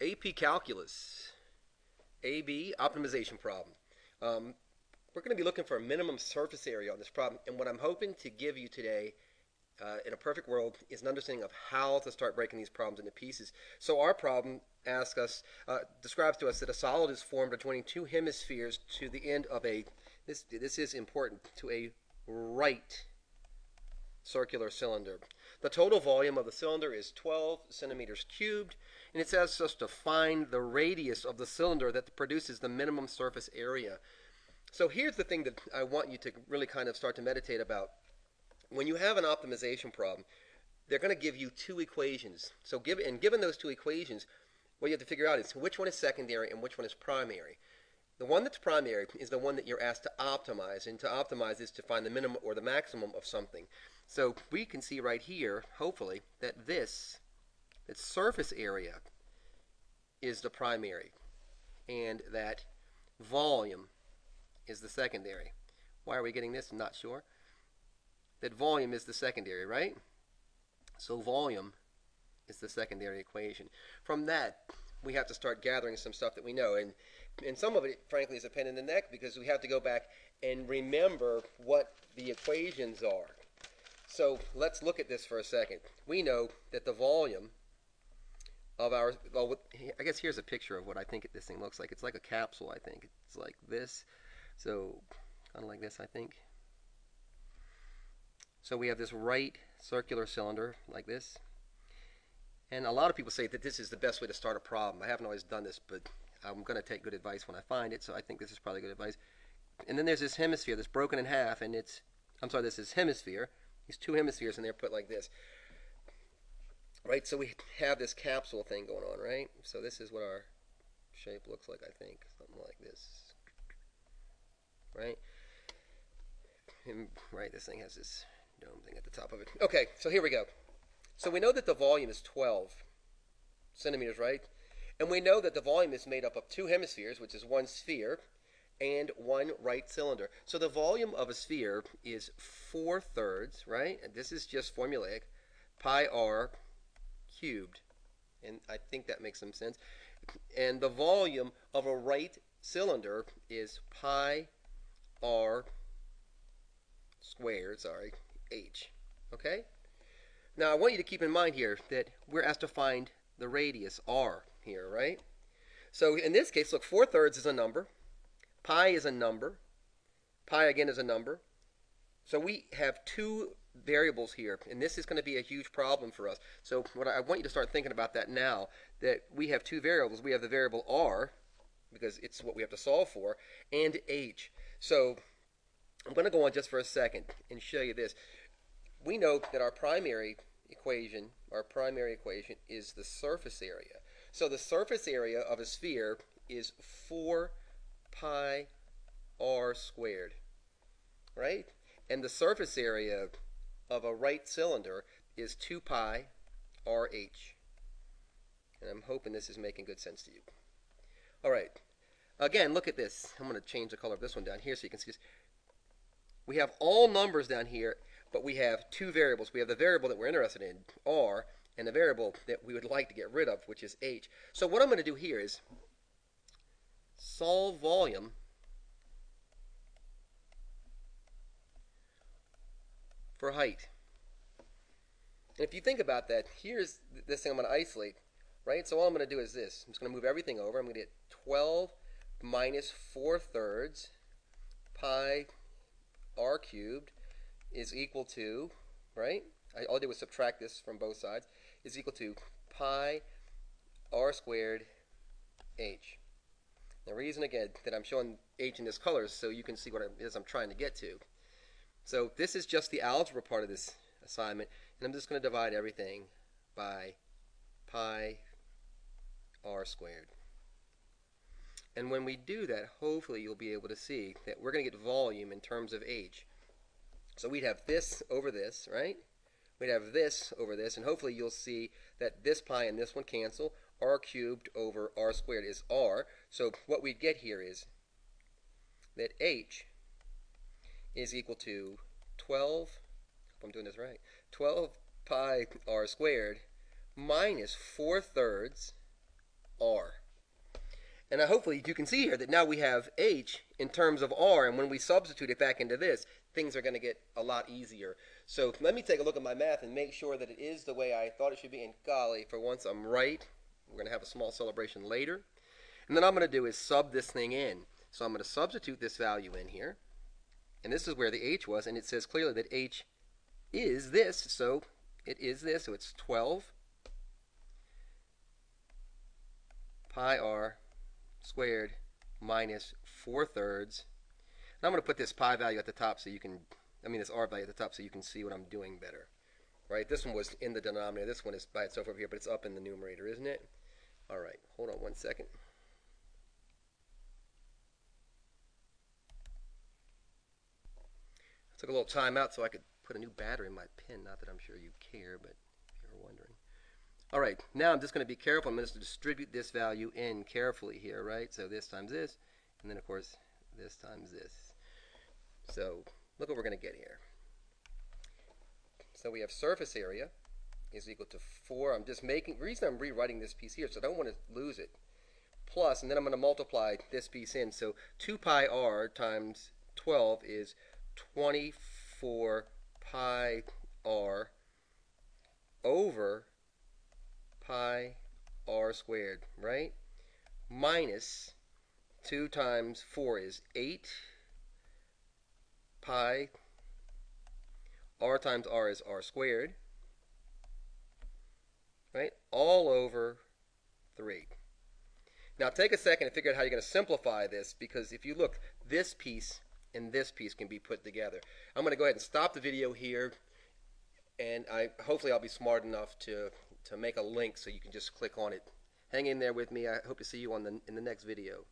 AP Calculus, AB optimization problem. Um, we're going to be looking for a minimum surface area on this problem, and what I'm hoping to give you today uh, in a perfect world is an understanding of how to start breaking these problems into pieces. So our problem asks us, uh, describes to us that a solid is formed between two hemispheres to the end of a, this, this is important, to a right circular cylinder. The total volume of the cylinder is 12 centimeters cubed, and it asks us to find the radius of the cylinder that produces the minimum surface area. So here's the thing that I want you to really kind of start to meditate about. When you have an optimization problem, they're going to give you two equations. So give, and given those two equations, what you have to figure out is which one is secondary and which one is primary. The one that's primary is the one that you're asked to optimize, and to optimize is to find the minimum or the maximum of something. So we can see right here, hopefully, that this, its surface area, is the primary, and that volume is the secondary. Why are we getting this? I'm not sure. That volume is the secondary, right? So volume is the secondary equation. From that, we have to start gathering some stuff that we know. And, and some of it, frankly, is a pain in the neck because we have to go back and remember what the equations are. So let's look at this for a second. We know that the volume of our, well, I guess here's a picture of what I think this thing looks like. It's like a capsule, I think. It's like this. So kind of like this, I think. So we have this right circular cylinder like this. And a lot of people say that this is the best way to start a problem. I haven't always done this, but I'm going to take good advice when I find it, so I think this is probably good advice. And then there's this hemisphere that's broken in half, and it's, I'm sorry, this is hemisphere. These two hemispheres, and they're put like this. Right, so we have this capsule thing going on, right? So this is what our shape looks like, I think. Something like this. Right? And, right, this thing has this dome thing at the top of it. Okay, so here we go. So we know that the volume is 12 centimeters, right? And we know that the volume is made up of two hemispheres, which is one sphere and one right cylinder. So the volume of a sphere is 4 thirds, right? And this is just formulaic, pi r cubed. And I think that makes some sense. And the volume of a right cylinder is pi r squared, sorry, h. Okay? Now I want you to keep in mind here that we're asked to find the radius r here, right? So in this case, look, 4 thirds is a number. Pi is a number. Pi again is a number. So we have two variables here, and this is going to be a huge problem for us. So what I want you to start thinking about that now, that we have two variables. We have the variable r, because it's what we have to solve for, and h. So I'm going to go on just for a second and show you this. We know that our primary equation, our primary equation is the surface area. So the surface area of a sphere is 4 pi r squared, right? And the surface area of a right cylinder is 2 pi rh. And I'm hoping this is making good sense to you. All right. Again, look at this. I'm going to change the color of this one down here so you can see this. We have all numbers down here but we have two variables. We have the variable that we're interested in, r, and the variable that we would like to get rid of, which is h. So what I'm going to do here is solve volume for height. And if you think about that, here's this thing I'm going to isolate, right? So all I'm going to do is this. I'm just going to move everything over. I'm going to get 12 minus 4 thirds pi r cubed is equal to, right? I, all I did was subtract this from both sides, is equal to pi r squared h. The reason, again, that I'm showing h in this color is so you can see what it is I'm trying to get to. So this is just the algebra part of this assignment, and I'm just going to divide everything by pi r squared. And when we do that, hopefully you'll be able to see that we're going to get volume in terms of h. So we'd have this over this, right? We'd have this over this, and hopefully you'll see that this pi and this one cancel. r cubed over r squared is r. So what we'd get here is that h is equal to 12, hope I'm doing this right, 12 pi r squared minus 4 thirds r. And hopefully you can see here that now we have h in terms of r, and when we substitute it back into this, things are going to get a lot easier. So let me take a look at my math and make sure that it is the way I thought it should be. And golly, for once I'm right. We're going to have a small celebration later. And then I'm going to do is sub this thing in. So I'm going to substitute this value in here. And this is where the h was, and it says clearly that h is this, so it is this, so it's 12 pi r squared minus 4 thirds. And I'm going to put this pi value at the top so you can, I mean this r value at the top so you can see what I'm doing better. Right, this one was in the denominator, this one is by itself over here, but it's up in the numerator, isn't it? All right, hold on one second. I Took a little time out so I could put a new battery in my pen. Not that I'm sure you care, but if you're wondering. All right, now I'm just going to be careful. I'm going to distribute this value in carefully here, right? So this times this, and then of course this times this. So look what we're going to get here. So we have surface area is equal to 4. I'm just making, the reason I'm rewriting this piece here, so I don't want to lose it, plus, and then I'm going to multiply this piece in. So 2 pi r times 12 is 24 pi r over pi r squared, right? Minus 2 times 4 is 8 pi r times r is r squared, right? All over 3. Now take a second to figure out how you're going to simplify this because if you look, this piece and this piece can be put together. I'm going to go ahead and stop the video here, and I hopefully I'll be smart enough to to make a link so you can just click on it. Hang in there with me. I hope to see you on the in the next video.